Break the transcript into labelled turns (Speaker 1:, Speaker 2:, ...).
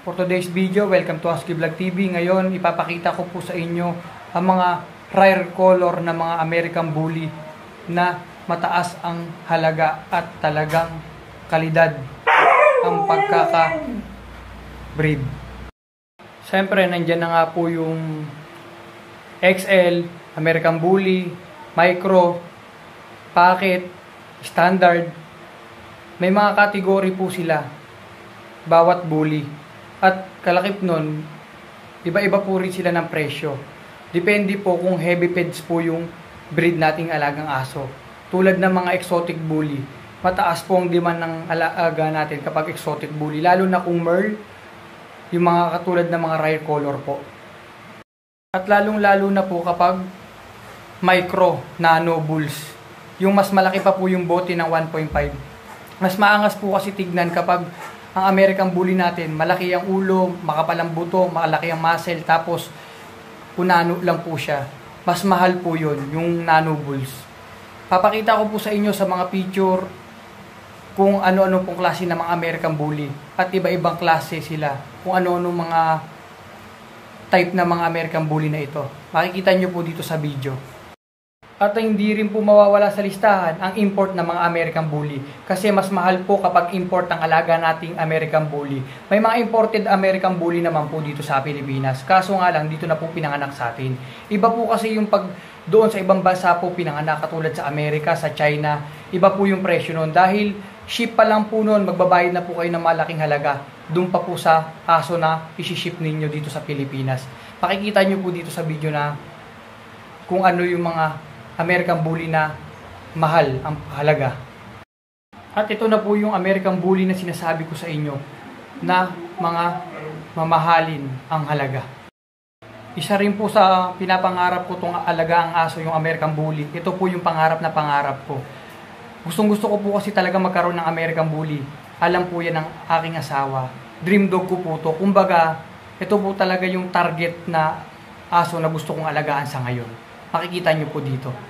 Speaker 1: For today's video, welcome to Husky Vlog TV. Ngayon, ipapakita ko po sa inyo ang mga rare color na mga American Bully na mataas ang halaga at talagang kalidad ang pagkaka-breed. Siyempre, nandyan na nga po yung XL, American Bully, Micro, Pocket, Standard. May mga kategory po sila bawat bully. At kalakip nun, iba-iba po rin sila ng presyo. Depende po kung heavy feds po yung breed nating alagang aso. Tulad ng mga exotic bully, mataas po ang demand ng alaga natin kapag exotic bully. Lalo na kung merl, yung mga katulad ng mga rare color po. At lalong-lalo na po kapag micro nano bulls. Yung mas malaki pa po yung bote ng 1.5. Mas maangas po kasi tignan kapag ang American Bully natin, malaki ang ulo, makapal ang buto, malaki ang muscle, tapos unano lang po siya. Mas mahal po yon yung nano bulls. Papakita ko po sa inyo sa mga picture kung ano-ano pong klase ng mga American Bully at iba-ibang klase sila. Kung ano-ano mga type ng mga American Bully na ito. Makikita nyo po dito sa video. At hindi rin po mawawala sa listahan ang import ng mga American Bully. Kasi mas mahal po kapag import ang alaga nating American Bully. May mga imported American Bully naman po dito sa Pilipinas. Kaso nga lang, dito na po pinanganak sa atin. Iba po kasi yung pag doon sa ibang bansa po pinanganak katulad sa Amerika, sa China. Iba po yung presyo noon. Dahil ship pa lang po noon, magbabayad na po kayo ng malaking halaga. Doon pa po sa aso na isi-ship ninyo dito sa Pilipinas. Makikita nyo po dito sa video na kung ano yung mga American Bully na mahal ang halaga. At ito na po yung American Bully na sinasabi ko sa inyo na mga mamahalin ang halaga. Isa rin po sa pinapangarap ko itong alaga ang aso yung American Bully. Ito po yung pangarap na pangarap ko. Gustong gusto ko po kasi talaga magkaroon ng American Bully. Alam po yan ng aking asawa. Dream dog ko po to. Kumbaga, ito po talaga yung target na aso na gusto kong alagaan sa ngayon. Makikita nyo po dito.